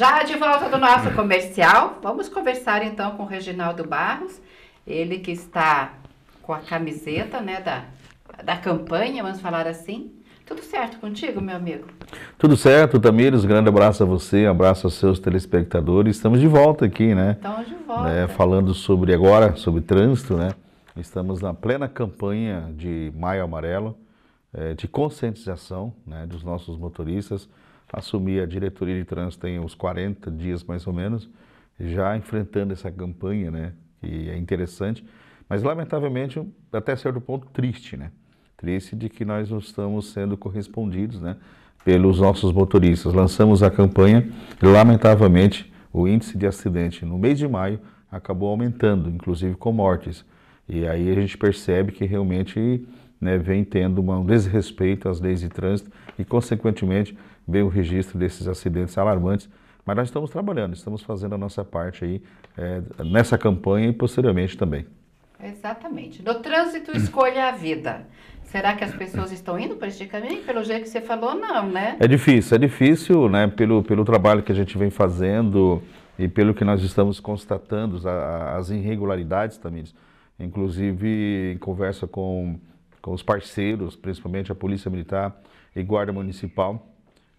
Já de volta do nosso comercial, vamos conversar então com o Reginaldo Barros, ele que está com a camiseta né, da, da campanha, vamos falar assim. Tudo certo contigo, meu amigo? Tudo certo, Tamires. Grande abraço a você, abraço aos seus telespectadores. Estamos de volta aqui, né? Estamos de volta. Né, falando sobre agora, sobre trânsito, né? Estamos na plena campanha de Maio Amarelo, é, de conscientização né, dos nossos motoristas assumi a diretoria de trânsito tem uns 40 dias mais ou menos, já enfrentando essa campanha, né? Que é interessante, mas lamentavelmente até certo ponto triste, né? Triste de que nós não estamos sendo correspondidos, né? Pelos nossos motoristas. Lançamos a campanha e lamentavelmente o índice de acidente no mês de maio acabou aumentando, inclusive com mortes. E aí a gente percebe que realmente né, vem tendo um desrespeito às leis de trânsito e, consequentemente, vem o registro desses acidentes alarmantes. Mas nós estamos trabalhando, estamos fazendo a nossa parte aí é, nessa campanha e posteriormente também. Exatamente. No trânsito, escolha a vida. Será que as pessoas estão indo para este caminho? Pelo jeito que você falou, não, né? É difícil, é difícil, né? Pelo, pelo trabalho que a gente vem fazendo e pelo que nós estamos constatando, as irregularidades também. Inclusive, em conversa com, com os parceiros, principalmente a Polícia Militar e Guarda Municipal,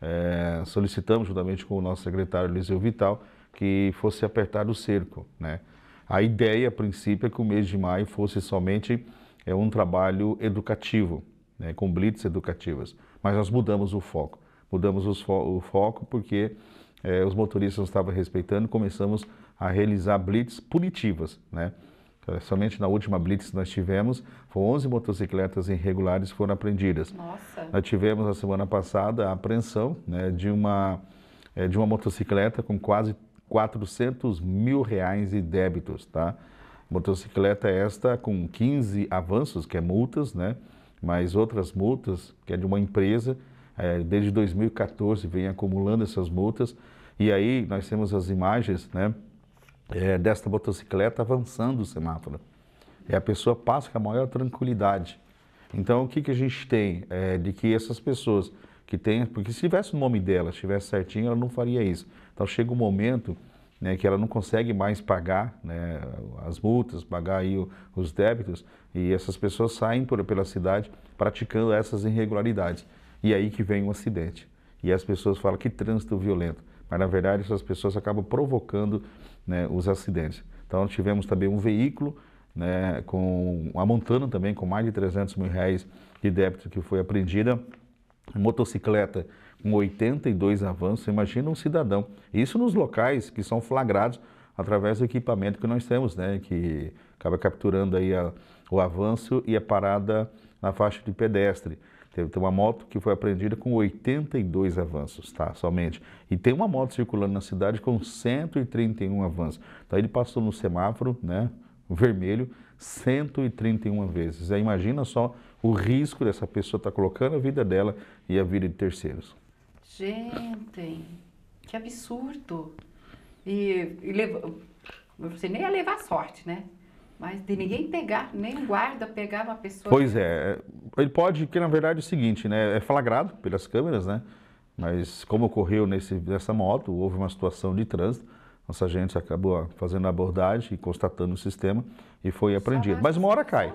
é, solicitamos, juntamente com o nosso secretário Eliseu Vital, que fosse apertado o cerco. Né? A ideia, a princípio, é que o mês de maio fosse somente é, um trabalho educativo, né, com blitz educativas. Mas nós mudamos o foco. Mudamos fo o foco porque é, os motoristas não estavam respeitando começamos a realizar blitz punitivas. Né? Somente na última blitz que nós tivemos, foram 11 motocicletas irregulares foram apreendidas. Nossa. Nós tivemos na semana passada a apreensão né, de, uma, é, de uma motocicleta com quase 400 mil reais de débitos, tá? Motocicleta esta com 15 avanços, que é multas, né? Mais outras multas, que é de uma empresa, é, desde 2014 vem acumulando essas multas. E aí nós temos as imagens, né? É, desta motocicleta avançando o semáforo. E a pessoa passa com a maior tranquilidade. Então, o que, que a gente tem? É, de que essas pessoas que têm... Porque se tivesse o nome dela, estivesse certinho, ela não faria isso. Então, chega um momento né, que ela não consegue mais pagar né, as multas, pagar aí o, os débitos, e essas pessoas saem por, pela cidade praticando essas irregularidades. E aí que vem um acidente. E as pessoas falam que trânsito violento. Mas, na verdade, essas pessoas acabam provocando né, os acidentes. Então, tivemos também um veículo né, com uma montana também com mais de 300 mil reais de débito que foi apreendida, motocicleta com 82 avanços, imagina um cidadão. Isso nos locais que são flagrados através do equipamento que nós temos, né, que acaba capturando aí a, o avanço e a parada na faixa de pedestre. Teve uma moto que foi apreendida com 82 avanços, tá? Somente. E tem uma moto circulando na cidade com 131 avanços. Então ele passou no semáforo, né? Vermelho, 131 vezes. Aí imagina só o risco dessa pessoa estar tá colocando a vida dela e a vida de terceiros. Gente, que absurdo. E, e leva... você nem ia levar sorte, né? Mas de ninguém pegar, nem guarda pegar uma pessoa. Pois é, ele pode, que na verdade é o seguinte, né? É flagrado pelas câmeras, né? Mas como ocorreu nesse, nessa moto, houve uma situação de trânsito, nossa agente acabou fazendo a abordagem e constatando o sistema e foi apreendido. Mas uma hora cai.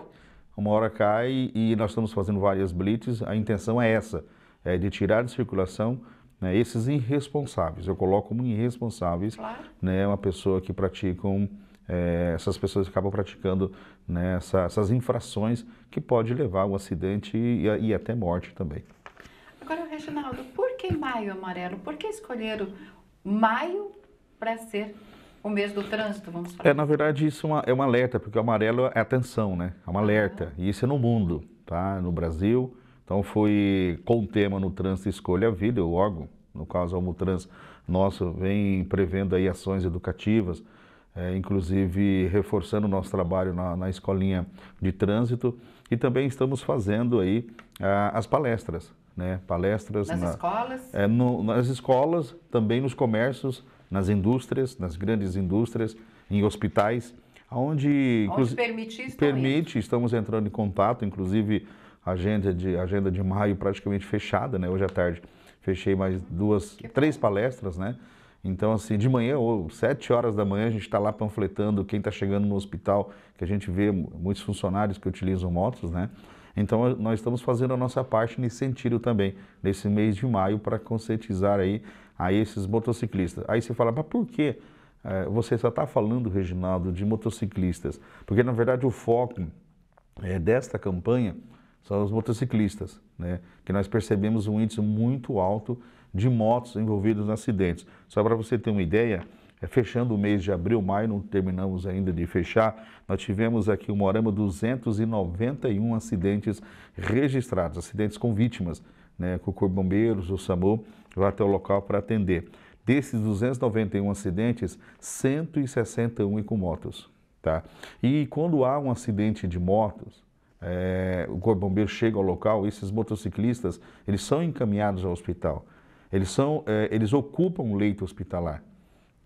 Uma hora cai e nós estamos fazendo várias blitz. A intenção é essa, é de tirar de circulação né, esses irresponsáveis. Eu coloco como irresponsáveis claro. né, uma pessoa que praticam é, essas pessoas acabam praticando né, essa, essas infrações que pode levar a um acidente e, e até morte também. Agora, Reginaldo, por que maio amarelo? Por que escolheram maio para ser o mês do trânsito, vamos falar? É, na verdade, isso é uma, é um alerta, porque o amarelo é atenção, né? É um alerta. E isso é no mundo, tá? No Brasil. Então, foi com o tema no trânsito Escolha a Vida, o órgão, no caso, o Almutrans nosso, vem prevendo aí ações educativas, é, inclusive reforçando o nosso trabalho na, na, escolinha de trânsito e também estamos fazendo aí as palestras, né? Palestras nas na, escolas? É, no, nas escolas, também nos comércios, nas indústrias, nas grandes indústrias, em hospitais, onde, onde permite, permite estamos entrando em contato, inclusive a agenda de agenda de maio praticamente fechada, né? Hoje à tarde fechei mais duas, três palestras, né? Então, assim, de manhã ou sete horas da manhã a gente está lá panfletando quem está chegando no hospital, que a gente vê muitos funcionários que utilizam motos, né? Então, nós estamos fazendo a nossa parte nesse sentido também, nesse mês de maio, para conscientizar aí a esses motociclistas. Aí você fala, mas por que é, você só está falando, Reginaldo, de motociclistas? Porque, na verdade, o foco é, desta campanha são os motociclistas, né? que nós percebemos um índice muito alto de motos envolvidas em acidentes. Só para você ter uma ideia, é, fechando o mês de abril, maio, não terminamos ainda de fechar, nós tivemos aqui o Morama 291 acidentes registrados, acidentes com vítimas, né, com o Corpo Bombeiros, o SAMU, vai até o local para atender. Desses 291 acidentes, 161 com motos. Tá? E quando há um acidente de motos, é, o Corpo Bombeiro chega ao local, esses motociclistas, eles são encaminhados ao hospital. Eles, são, é, eles ocupam um leito hospitalar.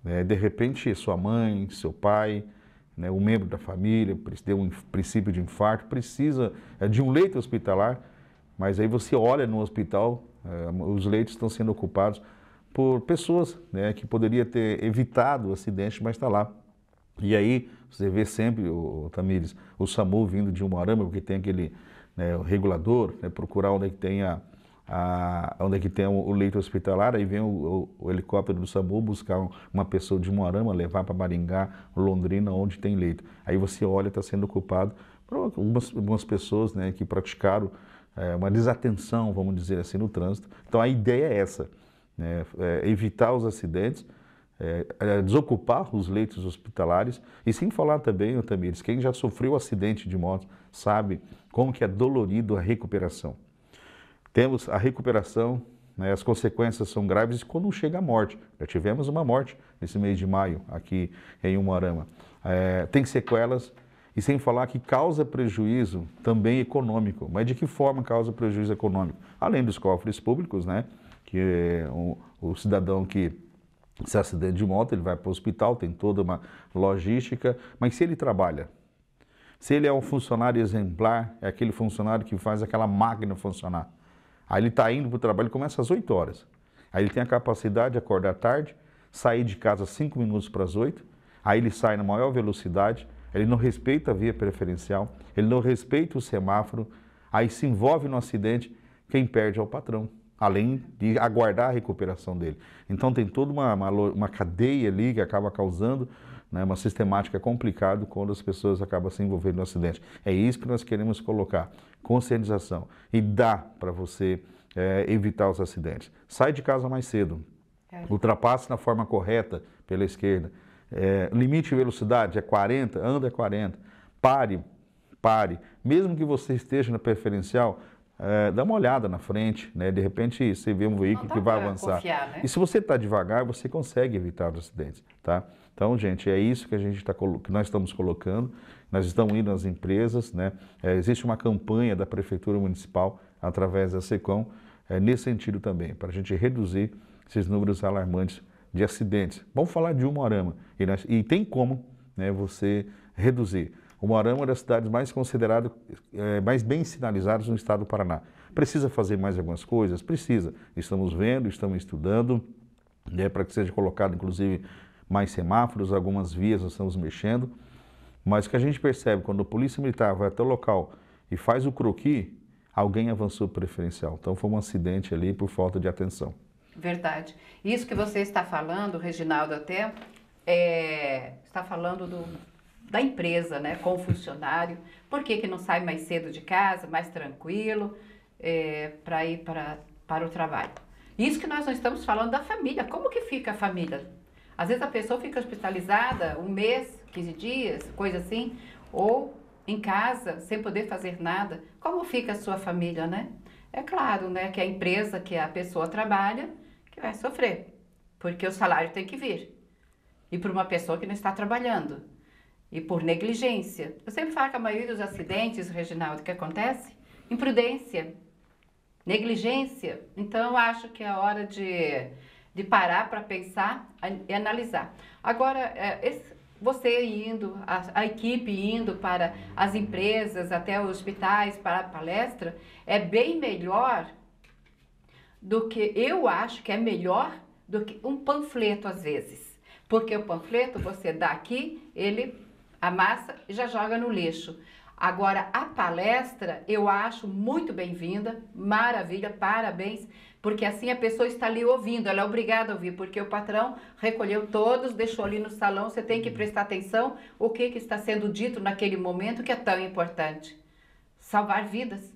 É, de repente, sua mãe, seu pai, né, um membro da família, deu um princípio de infarto, precisa é, de um leito hospitalar, mas aí você olha no hospital, é, os leitos estão sendo ocupados por pessoas né, que poderia ter evitado o acidente, mas está lá. E aí você vê sempre, o, Tamires, o SAMU vindo de Umuarama, porque tem aquele né, regulador, né, procurar onde é que tem a, a, onde é que tem o, leito hospitalar, aí vem o, o, o helicóptero do SAMU buscar uma pessoa de Moarama, levar para Maringá, Londrina, onde tem leito. Aí você olha, está sendo ocupado por algumas, algumas pessoas né, que praticaram é, uma desatenção, vamos dizer assim, no trânsito. Então a ideia é essa, né, é evitar os acidentes, é, é, desocupar os leitos hospitalares e sem falar também, Tamires, quem já sofreu acidente de moto sabe como que é dolorido a recuperação. Temos a recuperação, né, as consequências são graves quando chega a morte. Já tivemos uma morte nesse mês de maio aqui em Umuarama. É, tem sequelas e sem falar que causa prejuízo também econômico. Mas de que forma causa prejuízo econômico? Além dos cofres públicos, né? Que é o, o cidadão que se acidente de moto, ele vai para o hospital, tem toda uma logística, mas se ele trabalha, se ele é um funcionário exemplar, é aquele funcionário que faz aquela máquina funcionar, Aí ele está indo para o trabalho, começa às 8 horas. Aí ele tem a capacidade de acordar tarde, sair de casa 5 minutos para as 8, aí ele sai na maior velocidade, ele não respeita a via preferencial, ele não respeita o semáforo, aí se envolve no acidente, quem perde é o patrão, além de aguardar a recuperação dele. Então tem toda uma, uma, uma cadeia ali que acaba causando né, uma sistemática complicada quando as pessoas acabam se envolvendo no acidente. É isso que nós queremos colocar, conscientização. E dá para você é, evitar os acidentes. Sai de casa mais cedo, é. ultrapasse na forma correta pela esquerda. É, limite de velocidade é 40, anda 40. Pare, pare. Mesmo que você esteja na preferencial, é, dá uma olhada na frente, né? De repente você vê um veículo que vai avançar. Confiar, né? E se você está devagar, você consegue evitar os acidentes, tá? Então, gente, é isso que a gente está que nós estamos colocando. Nós estamos indo nas empresas, né? É, existe uma campanha da prefeitura municipal através da Secom é, nesse sentido também, para a gente reduzir esses números alarmantes de acidentes. Vamos falar de Umuarama e, e tem como, né? Você reduzir. Umuarama é uma das cidades mais consideradas, é, mais bem sinalizadas no estado do Paraná. Precisa fazer mais algumas coisas? Precisa. Estamos vendo, estamos estudando, né, para que seja colocado, inclusive, mais semáforos, algumas vias nós estamos mexendo, mas o que a gente percebe quando a polícia militar vai até o local e faz o croqui, alguém avançou preferencial. Então foi um acidente ali por falta de atenção. Verdade. Isso que você está falando, Reginaldo, até é, está falando do, da empresa, né, com o funcionário. Por que, que não sai mais cedo de casa, mais tranquilo, é, para ir para, para o trabalho? Isso que nós não estamos falando da família. Como que fica a família? Às vezes a pessoa fica hospitalizada um mês, 15 dias, coisa assim, ou em casa, sem poder fazer nada. Como fica a sua família, né? É claro, né, que a empresa que a pessoa trabalha que vai sofrer, porque o salário tem que vir. E por uma pessoa que não está trabalhando. E por negligência. Eu sempre falo que a maioria dos acidentes, Reginaldo, que acontece? Imprudência, negligência. Então, eu acho que é hora de de parar para pensar e analisar. Agora, é, você indo, a, a, equipe indo para as empresas, até os hospitais, para a palestra, é bem melhor do que eu acho que é melhor do que um panfleto às vezes. Porque o panfleto você dá aqui, ele amassa e já joga no lixo. Agora, a palestra eu acho muito bem-vinda, maravilha, parabéns, porque assim a pessoa está ali ouvindo, ela é obrigada a ouvir, porque o patrão recolheu todos, deixou ali no salão, você tem que prestar atenção o que, que está sendo dito naquele momento que é tão importante. Salvar vidas,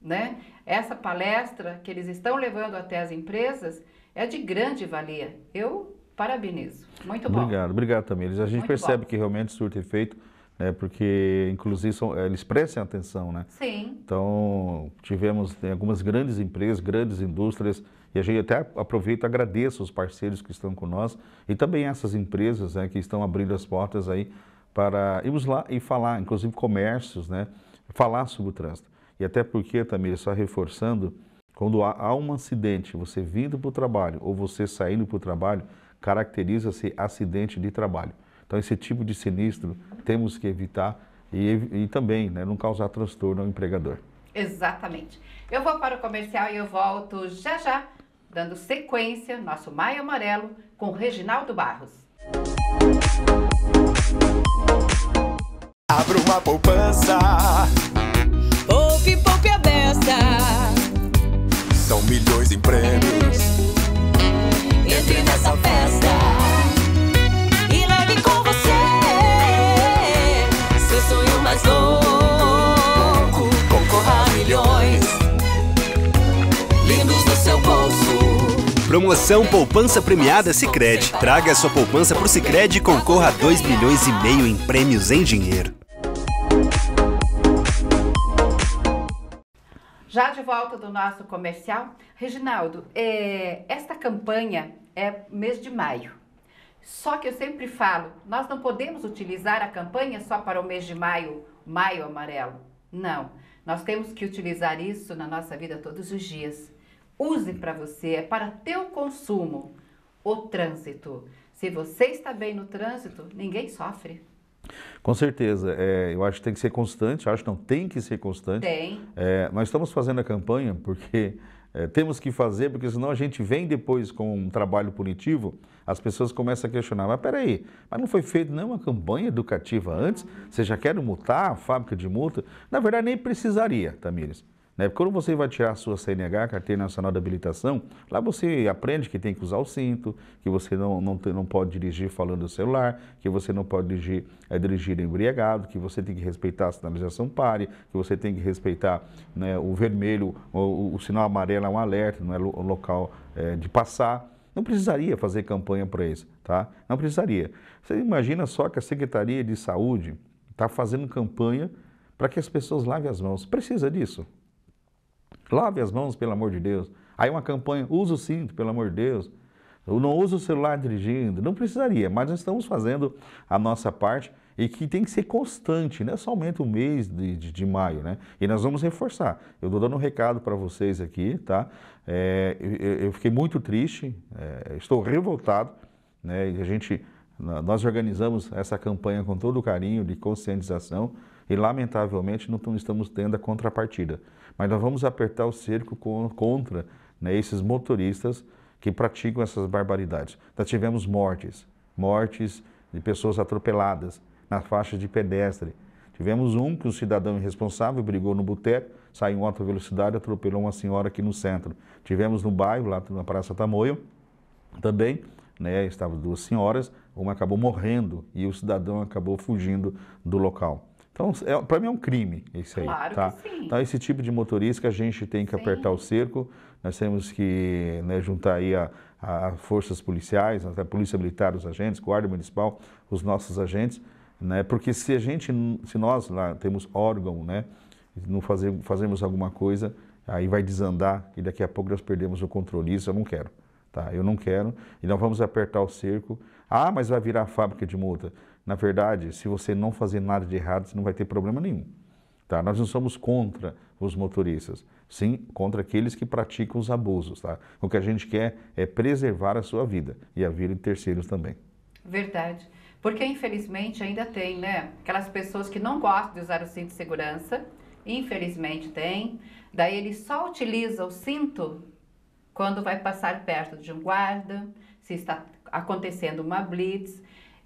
né? Essa palestra que eles estão levando até as empresas é de grande valia. Eu parabenizo. Muito bom. Obrigado, obrigado também. A gente Muito percebe bom. que realmente surte efeito né, porque inclusive são, eh, eles prestem atenção, né? Sim. Então tivemos algumas grandes empresas, grandes indústrias e a gente até aproveita e agradeço os parceiros que estão com nós e também essas empresas né, que estão abrindo as portas aí para irmos lá e falar, inclusive comércios, né, falar sobre o trânsito. E até porque também só reforçando, quando há, há um acidente, você vindo para o trabalho ou você saindo para o trabalho, caracteriza-se acidente de trabalho. Então, esse tipo de sinistro temos que evitar e, e também né, não causar transtorno ao empregador. Exatamente. Eu vou para o comercial e eu volto já já, dando sequência, nosso Maio Amarelo, com Reginaldo Barros. Abra uma poupança. Poupe, poupe a beça. São milhões em prêmios. Entre nessa festa. Mais louco. Concorra a milhões lindos no seu bolso. Promoção Poupança Premiada Sicredi. Traga sua poupança pro Sicredi e concorra a 2 milhões e meio em prêmios em dinheiro. Já de volta do nosso comercial, Reginaldo, é, esta campanha é mês de maio. Só que eu sempre falo, nós não podemos utilizar a campanha só para o mês de maio, maio amarelo. Não, nós temos que utilizar isso na nossa vida todos os dias. Use para você, é para teu consumo. O trânsito. Se você está bem no trânsito, ninguém sofre. Com certeza. É, eu acho que tem que ser constante, acho que não tem que ser constante. Tem. É, nós estamos fazendo a campanha porque é, temos que fazer, porque senão a gente vem depois com um trabalho punitivo, as pessoas começam a questionar, mas peraí, mas não foi feita nenhuma campanha educativa antes? Você já quer multar a fábrica de multa? Na verdade, nem precisaria, Tamires. Né? Quando você vai tirar a sua CNH, Carteira Nacional de Habilitação, lá você aprende que tem que usar o cinto, que você não, não, não pode dirigir falando no celular, que você não pode dirigir, é, dirigir embriagado, que você tem que respeitar a sinalização pare, que você tem que respeitar né, o vermelho, o, o, sinal amarelo é um alerta, não é o local é, de passar. Não precisaria fazer campanha para isso, tá? Não precisaria. Você imagina só que a Secretaria de Saúde está fazendo campanha para que as pessoas lavem as mãos. Precisa disso? Lave as mãos, pelo amor de Deus. Aí uma campanha, usa o cinto, pelo amor de Deus. Não usa o celular dirigindo. Não precisaria, mas nós estamos fazendo a nossa parte e que tem que ser constante, não é somente o mês de, de, de, maio, né? E nós vamos reforçar. Eu estou dando um recado para vocês aqui, tá? É, eu, eu, fiquei muito triste, é, estou revoltado, né? E a gente, nós organizamos essa campanha com todo o carinho de conscientização e lamentavelmente não estamos tendo a contrapartida. Mas nós vamos apertar o cerco contra né, esses motoristas que praticam essas barbaridades. Nós tivemos mortes, mortes de pessoas atropeladas nas faixas de pedestre. Tivemos um que um cidadão irresponsável brigou no boteco, saiu em alta velocidade atropelou uma senhora aqui no centro. Tivemos no bairro, lá na Praça Tamoio, também, né, estavam duas senhoras, uma acabou morrendo e o cidadão acabou fugindo do local. Então, é, para mim é um crime isso aí. Claro tá? que sim. Então, esse tipo de motorista que a gente tem que sim. apertar o cerco, nós temos que né, juntar aí a, a, forças policiais, a polícia militar, os agentes, guarda municipal, os nossos agentes, né? Porque se a gente, se nós lá temos órgão, né, não fazer, fazemos alguma coisa, aí vai desandar e daqui a pouco nós perdemos o controle. Isso eu não quero, tá? Eu não quero. E nós vamos apertar o cerco. Ah, mas vai virar fábrica de multa. Na verdade, se você não fazer nada de errado, você não vai ter problema nenhum. Tá? Nós não somos contra os motoristas, sim contra aqueles que praticam os abusos. Tá? O que a gente quer é preservar a sua vida e a vida de terceiros também. Verdade. Porque infelizmente ainda tem, né? Aquelas pessoas que não gostam de usar o cinto de segurança, infelizmente tem. Daí ele só utiliza o cinto quando vai passar perto de um guarda, se está acontecendo uma blitz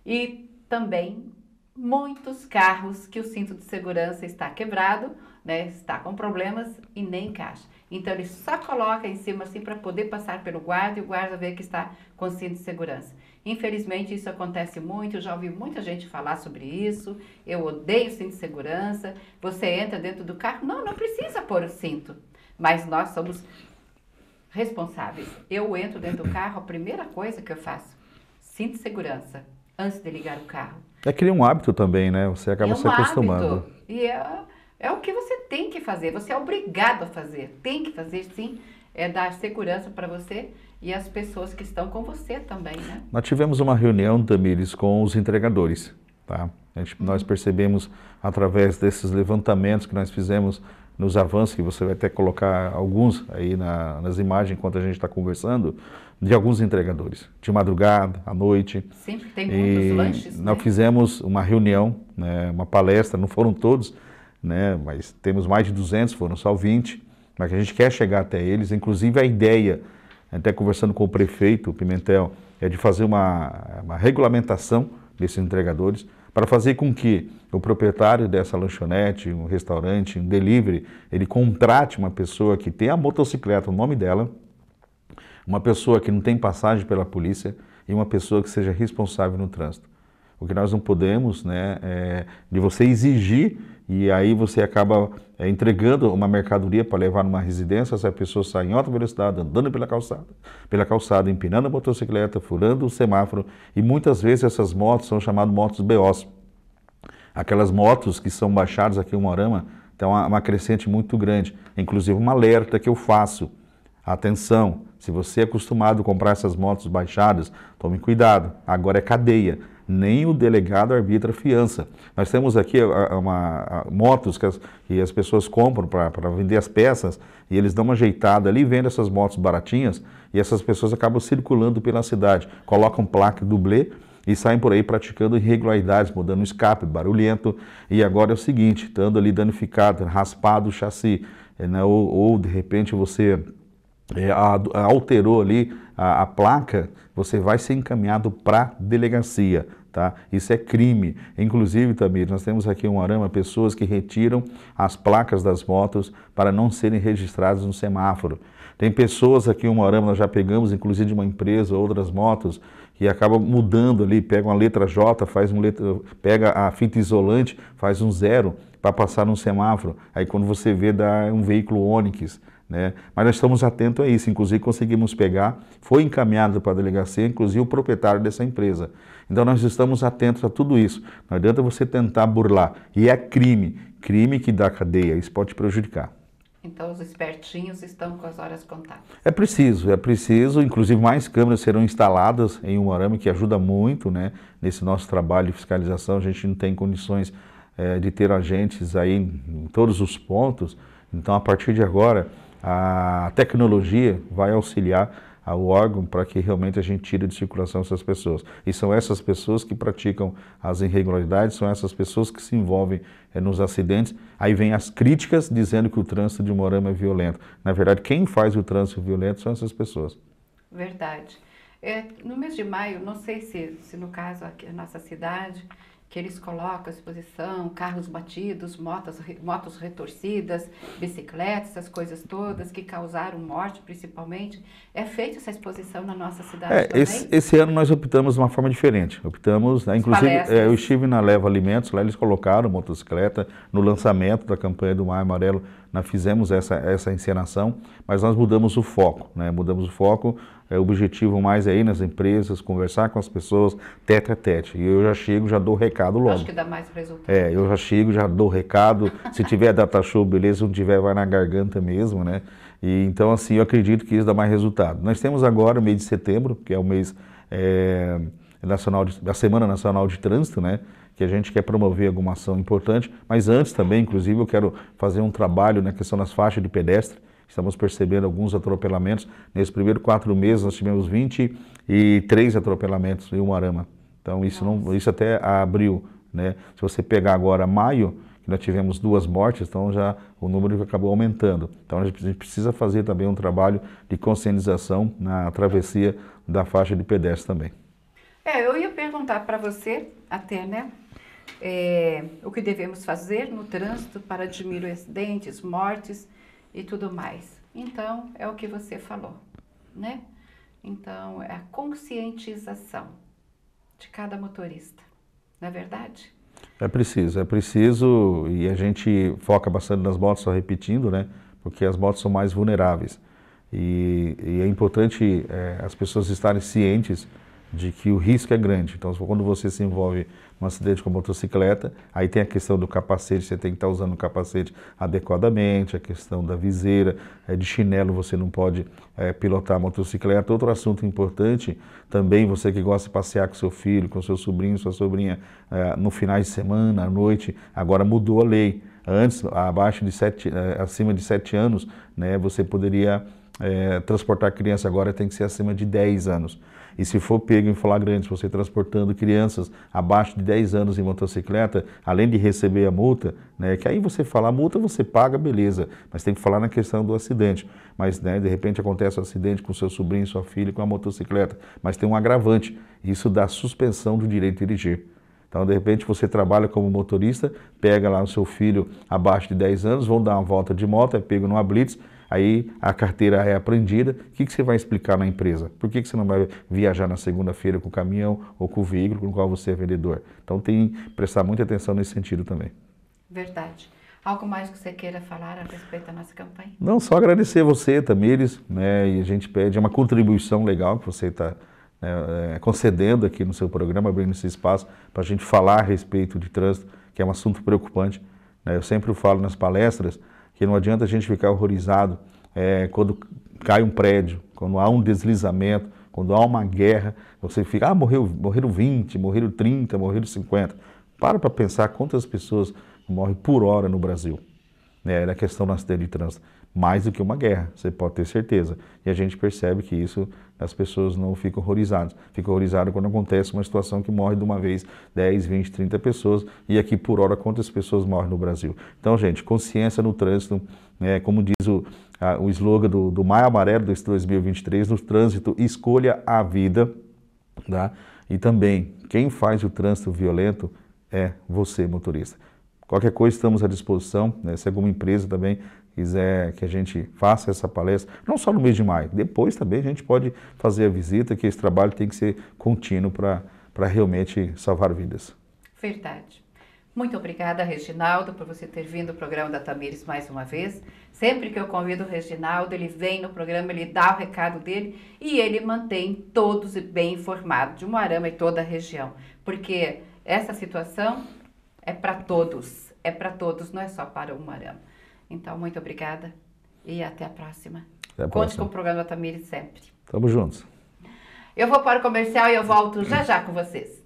e também muitos carros que o cinto de segurança está quebrado, né, está com problemas e nem encaixa. Então ele só coloca em cima assim para poder passar pelo guarda e o guarda vê que está com cinto de segurança. Infelizmente isso acontece muito, eu já ouvi muita gente falar sobre isso. Eu odeio cinto de segurança. Você entra dentro do carro, não, não precisa pôr o cinto. Mas nós somos responsáveis. Eu entro dentro do carro, a primeira coisa que eu faço, cinto de segurança, antes de ligar o carro. É criar um hábito também, né? Você acaba é um se acostumando. Hábito, e é, é o que você tem que fazer, você é obrigado a fazer. Tem que fazer sim, é dar segurança para você e as pessoas que estão com você também, né? Nós tivemos uma reunião, Tamires, com os entregadores. Tá? Gente, Nós Uhum. percebemos, através desses levantamentos que nós fizemos nos avanços, que você vai até colocar alguns aí na- nas imagens enquanto a gente está conversando, de alguns entregadores, de madrugada, à noite. Sempre tem muitos E lanches, nós né? fizemos uma reunião, né, uma palestra, não foram todos, né, mas temos mais de 200, foram só 20, mas a gente quer chegar até eles. Inclusive a ideia, até conversando com o prefeito, Pimentel, é de fazer uma, uma regulamentação desses entregadores para fazer com que o proprietário dessa lanchonete, um restaurante, um delivery, ele contrate uma pessoa que tenha a motocicleta, o nome dela, uma pessoa que não tem passagem pela polícia e uma pessoa que seja responsável no trânsito. O que nós não podemos, né, é de você exigir e aí você acaba é, entregando uma mercadoria para levar numa residência, essa pessoa sai em alta velocidade, andando pela calçada, pela calçada, empinando a motocicleta, furando o semáforo e muitas vezes essas motos são chamadas motos BOs. Aquelas motos que são baixadas aqui em Moarama, tem uma, uma crescente muito grande. Inclusive um alerta que eu faço. Atenção, se você é acostumado a comprar essas motos baixadas, tome cuidado. Agora é cadeia. Nem o delegado arbitra fiança. Nós temos aqui a- a- uma, a- motos que as, que as pessoas compram para vender as peças e eles dão uma ajeitada ali, vendem essas motos baratinhas e essas pessoas acabam circulando pela cidade. Colocam placa dublê e saem por aí praticando irregularidades, mudando o escape, barulhento. E agora é o seguinte, estando ali danificado, raspado o chassi, eh, né, ou, ou de repente você é, a- a- alterou ali a, a placa, você vai ser encaminhado para delegacia, tá? Isso é crime. Inclusive, Tamir, nós temos aqui em Arama pessoas que retiram as placas das motos para não serem registradas no semáforo. Tem pessoas aqui em Arama, nós já pegamos, inclusive de uma empresa, outras motos, que acabam mudando ali, pega uma letra J, faz um letra, pega a fita isolante, faz um zero para passar no semáforo. Aí quando você vê, dá um veículo Onix. Né? Mas nós estamos atentos a isso, inclusive conseguimos pegar, foi encaminhado para a delegacia, inclusive o proprietário dessa empresa. Então nós estamos atentos a tudo isso. Não adianta você tentar burlar. E é crime, crime que dá cadeia, isso pode prejudicar. Então os espertinhos estão com as horas contadas. É preciso, é preciso, inclusive mais câmeras serão instaladas em Umuarama, que ajuda muito né, nesse nosso trabalho de fiscalização. A gente não tem condições eh, de ter agentes aí em todos os pontos, então a partir de agora a tecnologia vai auxiliar ao órgão para que realmente a gente tire de circulação essas pessoas. E são essas pessoas que praticam as irregularidades, são essas pessoas que se envolvem eh, nos acidentes. Aí vem as críticas dizendo que o trânsito de Morama é violento. Na verdade, quem faz o trânsito violento são essas pessoas. Verdade. É, no mês de maio, não sei se, se no caso aqui na nossa cidade, que eles colocam à exposição carros batidos, motos, motos retorcidas, bicicletas, essas coisas todas que causaram morte principalmente. É feita essa exposição na nossa cidade É, também? esse, esse ano nós optamos de uma forma diferente. Optamos, né, inclusive, é, eu estive na Leva Alimentos, lá eles colocaram motocicleta no lançamento da campanha do Mar Amarelo. Nós fizemos essa, essa encenação, mas nós mudamos o foco, né? Mudamos o foco, é, o objetivo mais é ir nas empresas, conversar com as pessoas, tete a tete. E eu já chego, já dou recado logo. Acho que dá mais resultado. É, eu já chego, já dou recado. Se tiver data show, beleza. Se não tiver, vai na garganta mesmo, né? E, então, assim, eu acredito que isso dá mais resultado. Nós temos agora o mês de setembro, que é o mês é, nacional de, da Semana Nacional de Trânsito, né? Que a gente quer promover alguma ação importante. Mas antes também, inclusive, eu quero fazer um trabalho na questão das faixas de pedestre. Estamos percebendo alguns atropelamentos. Nesses primeiros quatro meses, nós tivemos 23 atropelamentos em Umarama. Então, isso, não, isso até abril. Né? Se você pegar agora maio, que nós tivemos duas mortes, então já o número acabou aumentando. Então a gente precisa fazer também um trabalho de conscientização na travessia da faixa de pedestre também. É, eu ia perguntar para você até, né? É, o que devemos fazer no trânsito para diminuir acidentes, mortes e tudo mais. Então, é o que você falou, né? Então, é a conscientização de cada motorista, não é verdade? É preciso, é preciso, e a gente foca bastante nas motos, só repetindo, né? Porque as motos são mais vulneráveis. E, e é importante é, as pessoas estarem cientes de que o risco é grande. Então, quando você se envolve num acidente com motocicleta, aí tem a questão do capacete, você tem que estar usando o capacete adequadamente, a questão da viseira, é, de chinelo você não pode é, pilotar a motocicleta. Outro assunto importante também, você que gosta de passear com seu filho, com seu sobrinho, sua sobrinha, é, no finais de semana, à noite, agora mudou a lei. Antes, abaixo de sete, é, acima de 7 anos, né, você poderia é, transportar criança, agora tem que ser acima de 10 anos. E se for pego em flagrante, você transportando crianças abaixo de 10 anos em motocicleta, além de receber a multa, né, que aí você fala, a multa você paga, beleza, mas tem que falar na questão do acidente. Mas, né, de repente acontece um acidente com seu sobrinho, sua filha com a motocicleta, mas tem um agravante, isso dá suspensão do direito de dirigir. Então, de repente, você trabalha como motorista, pega lá o seu filho abaixo de 10 anos, vão dar uma volta de moto, é pego numa blitz, aí a carteira é apreendida, o que, que você vai explicar na empresa? Por que, que você não vai viajar na segunda-feira com o caminhão ou com o veículo com o qual você é vendedor? Então tem que prestar muita atenção nesse sentido também. Verdade. Algo mais que você queira falar a respeito da nossa campanha? Não, só agradecer você, Tamires, né, e a gente pede uma contribuição legal que você está né, é, concedendo aqui no seu programa, abrindo esse espaço para a gente falar a respeito de trânsito, que é um assunto preocupante. Né? Eu sempre falo nas palestras, que não adianta a gente ficar horrorizado é, quando cai um prédio, quando há um deslizamento, quando há uma guerra, você fica, ah, morreu, morreram 20, morreram 30, morreram 50. Para para pensar quantas pessoas morrem por hora no Brasil. É, na questão do acidente de trânsito. Mais do que uma guerra, você pode ter certeza. E a gente percebe que isso, as pessoas não ficam horrorizadas. Ficam horrorizadas quando acontece uma situação que morre de uma vez 10, 20, 30 pessoas. E aqui por hora, quantas pessoas morrem no Brasil? Então, gente, consciência no trânsito, né, como diz o, a, o slogan do, do Maio Amarelo desse 2023, no trânsito, escolha a vida. Tá? E também, quem faz o trânsito violento é você, motorista. Qualquer coisa estamos à disposição, né? se alguma empresa também quiser que a gente faça essa palestra, não só no mês de maio, depois também a gente pode fazer a visita, que esse trabalho tem que ser contínuo para realmente salvar vidas. Verdade. Muito obrigada, Reginaldo, por você ter vindo ao programa da Tamires mais uma vez. Sempre que eu convido o Reginaldo, ele vem no programa, ele dá o recado dele e ele mantém todos bem informados de Moarama e toda a região. Porque essa situação é para todos, é para todos, não é só para o Marama. Então, muito obrigada e até a próxima. Até a Conte com o programa Tamires sempre. Tamo juntos. Eu vou para o comercial e eu volto já já com vocês.